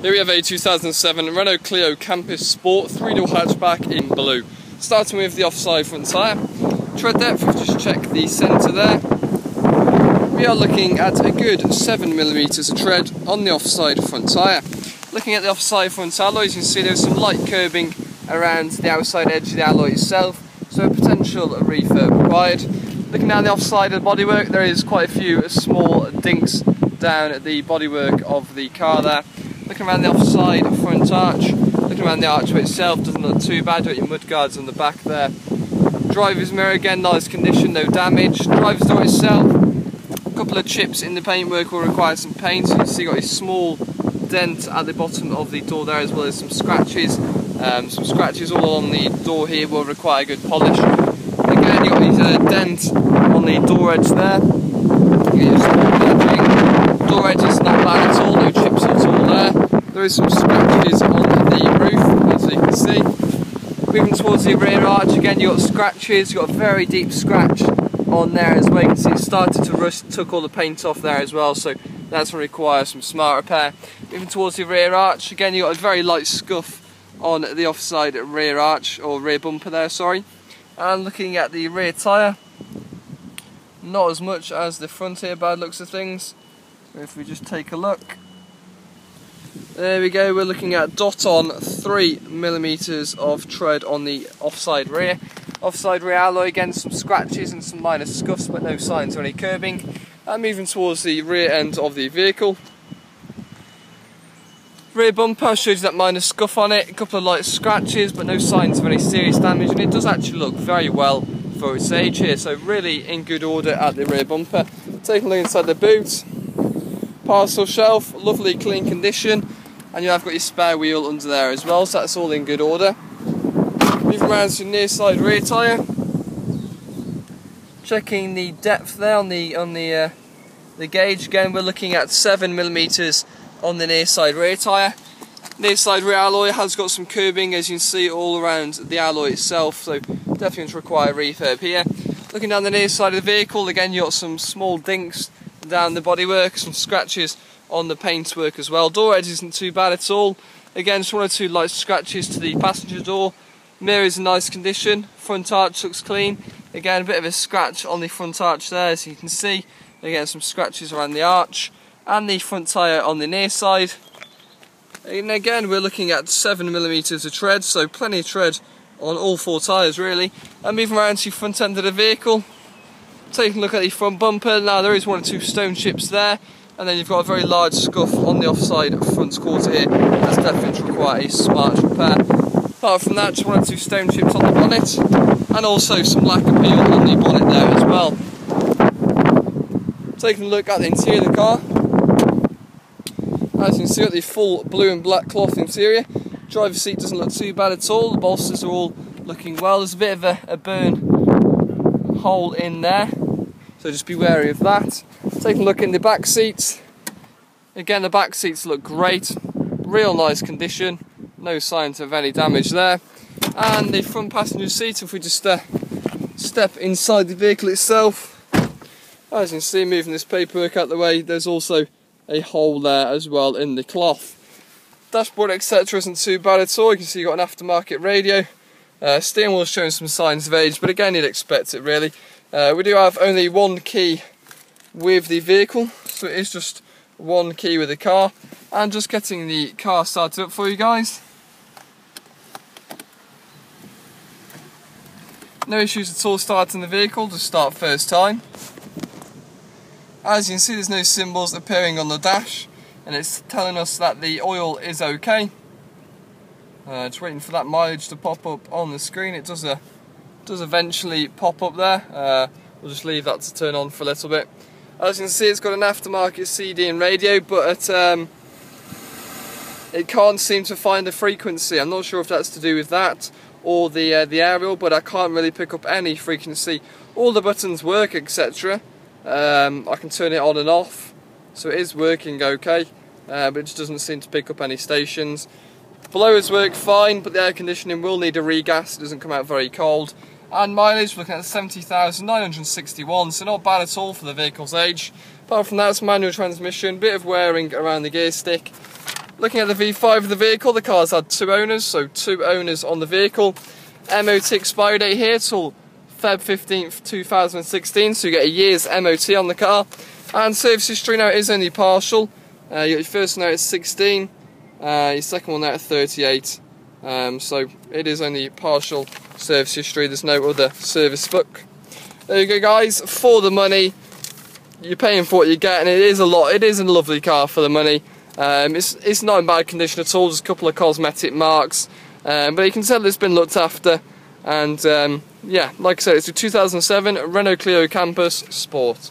Here we have a 2007 Renault Clio Campus Sport 3-door hatchback in blue. Starting with the offside front tyre. Tread depth, just checked the centre there. We are looking at a good 7mm of tread on the offside front tyre. Looking at the offside front alloy, you can see there's some light curbing around the outside edge of the alloy itself, so a potential refurb required. Looking at the offside of the bodywork, there is quite a few small dinks down at the bodywork of the car there. Looking around the offside front arch, looking around the archway itself, doesn't look too bad, got your mudguards on the back there. Driver's mirror again, nice condition, no damage. Driver's door itself, a couple of chips in the paintwork will require some paint, so you can see got a small dent at the bottom of the door there as well as some scratches. Um, some scratches all along the door here will require good polish. Again, you got these uh, dent on the door edge there. Door is not bad at all, no chips at all there. There is some scratches on the roof, as you can see. Moving towards the rear arch, again you've got scratches, you've got a very deep scratch on there as well. You can see it started to rust, took all the paint off there as well, so that's going to require some smart repair. Moving towards the rear arch, again you've got a very light scuff on the offside rear arch, or rear bumper there, sorry. And looking at the rear tyre, not as much as the front here, bad looks of things. If we just take a look, there we go, we're looking at dot on 3 millimeters of tread on the offside rear. Offside rear alloy, again some scratches and some minor scuffs but no signs of any curbing. And moving towards the rear end of the vehicle. Rear bumper shows that minor scuff on it, a couple of light scratches but no signs of any serious damage and it does actually look very well for its age here so really in good order at the rear bumper. Taking a look inside the boot, parcel shelf, lovely clean condition and you have got your spare wheel under there as well, so that's all in good order. Moving around to the near side rear tyre. Checking the depth there on the on the uh, the gauge. Again, we're looking at seven millimeters on the near side rear tyre. Near side rear alloy has got some curbing, as you can see, all around the alloy itself. So definitely require refurb here. Looking down the near side of the vehicle, again, you got some small dinks down the bodywork, some scratches on the paintwork as well. Door edge isn't too bad at all. Again, just one or two light scratches to the passenger door. Mirror is in nice condition. Front arch looks clean. Again, a bit of a scratch on the front arch there, as you can see. Again, some scratches around the arch. And the front tyre on the near side. And again, we're looking at 7mm of tread, so plenty of tread on all four tyres really. And moving around to the front end of the vehicle. Taking a look at the front bumper. Now, there is one or two stone chips there and then you've got a very large scuff on the offside front quarter here that's definitely require a smart repair. Apart from that, just one or two stone chips on the bonnet and also some lacquer peel on the bonnet there as well. Taking a look at the interior of the car. As you can see, got the full blue and black cloth interior. Driver's seat doesn't look too bad at all. The bolsters are all looking well. There's a bit of a, a burn hole in there, so just be wary of that. Taking a look in the back seats. Again, the back seats look great. Real nice condition. No signs of any damage there. And the front passenger seat, if we just uh, step inside the vehicle itself, as you can see, moving this paperwork out the way, there's also a hole there as well in the cloth. Dashboard etc isn't too bad at all. You can see you've got an aftermarket radio. Uh, steering wheel showing some signs of age, but again, you'd expect it really. Uh, we do have only one key with the vehicle so it is just one key with the car. And just getting the car started up for you guys. No issues at all starting the vehicle just start first time. As you can see there's no symbols appearing on the dash and it's telling us that the oil is okay uh, just waiting for that mileage to pop up on the screen it does a uh, does eventually pop up there uh, we'll just leave that to turn on for a little bit as you can see, it's got an aftermarket CD and radio, but um, it can't seem to find a frequency. I'm not sure if that's to do with that or the uh, the aerial, but I can't really pick up any frequency. All the buttons work, etc. Um, I can turn it on and off, so it is working okay, uh, but it just doesn't seem to pick up any stations. Blowers work fine, but the air conditioning will need a regas. It doesn't come out very cold. And mileage, we're looking at 70,961, so not bad at all for the vehicle's age. Apart from that, it's manual transmission, bit of wearing around the gear stick. Looking at the V5 of the vehicle, the car's had two owners, so two owners on the vehicle. MOT expiry date here till Feb 15th, 2016, so you get a year's MOT on the car. And service history now is only partial. Uh, your first note is 16, uh, your second one now at 38. Um, so it is only partial service history, there's no other service book. There you go guys, for the money, you're paying for what you get and it is a lot, it is a lovely car for the money. Um, it's, it's not in bad condition at all, just a couple of cosmetic marks, um, but you can tell it's been looked after and um, yeah, like I said, it's a 2007 Renault Clio Campus Sport.